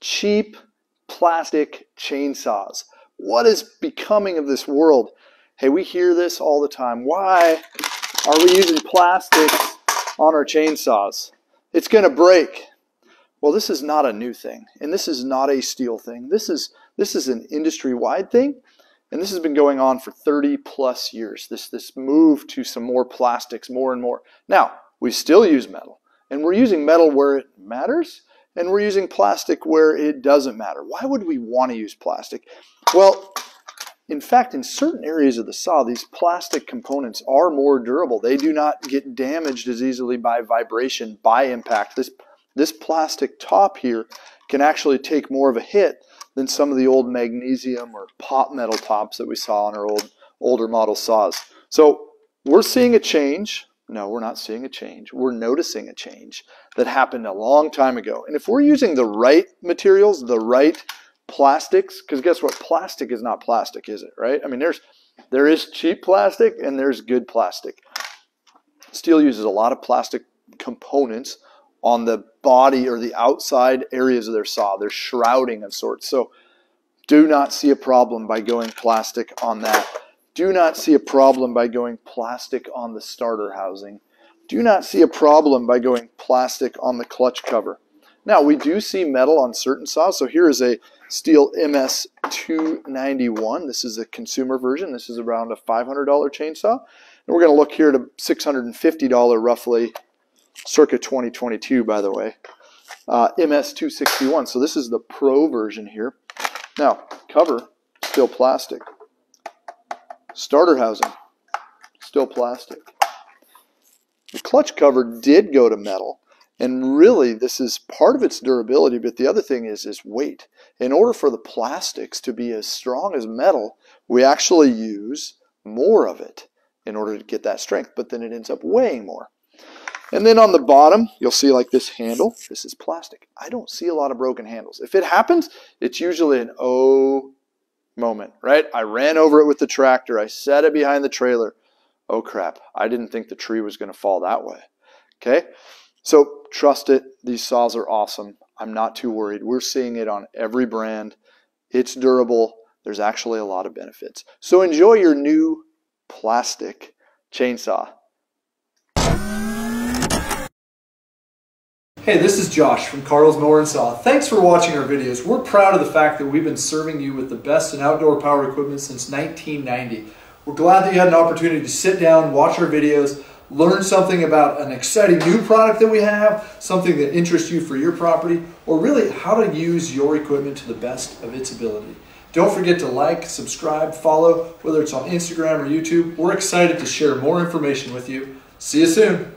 cheap plastic chainsaws. What is becoming of this world? Hey, we hear this all the time. Why are we using plastics on our chainsaws? It's going to break. Well, this is not a new thing, and this is not a Stihl thing. This is this is an industry-wide thing, and this has been going on for 30 plus years. This this move to some more plastics, more and more. Now, we still use metal, and we're using metal where it matters, and we're using plastic where it doesn't matter. Why would we want to use plastic? Well, in fact, in certain areas of the saw, these plastic components are more durable. They do not get damaged as easily by vibration, by impact. This, this plastic top here can actually take more of a hit than some of the old magnesium or pot metal tops that we saw on our old older model saws. So we're seeing a change. No, we're not seeing a change. We're noticing a change that happened a long time ago. And if we're using the right materials, the right plastics because guess what? Plastic is not plastic is it right? I mean there's there is cheap plastic and there's good plastic. Stihl uses a lot of plastic components on the body or the outside areas of their saw. Their shrouding of sorts. So do not see a problem by going plastic on that do not see a problem by going plastic on the starter housing do not see a problem by going plastic on the clutch cover now we do see metal on certain saws so here is a Stihl MS291. This is a consumer version. This is around a $500 chainsaw. And we're going to look here to $650 roughly, circa 2022, by the way. Uh, MS261. So this is the Pro version here. Now, cover, still plastic. Starter housing, still plastic. The clutch cover did go to metal, and really, this is part of its durability, but the other thing is is weight. In order for the plastics to be as strong as metal, we actually use more of it in order to get that strength, but then it ends up weighing more. And then on the bottom, you'll see like this handle. This is plastic. I don't see a lot of broken handles. If it happens, it's usually an oh moment, right? I ran over it with the tractor. I set it behind the trailer. Oh crap, I didn't think the tree was going to fall that way. Okay? So trust it. These saws are awesome. I'm not too worried. We're seeing it on every brand. It's durable. There's actually a lot of benefits. So enjoy your new plastic chainsaw. Hey, this is Josh from Carl's Mower and Saw. Thanks for watching our videos. We're proud of the fact that we've been serving you with the best in outdoor power equipment since 1990. We're glad that you had an opportunity to sit down, watch our videos, learn something about an exciting new product that we have, something that interests you for your property, or really how to use your equipment to the best of its ability. Don't forget to like, subscribe, follow, whether it's on Instagram or YouTube. We're excited to share more information with you. See you soon.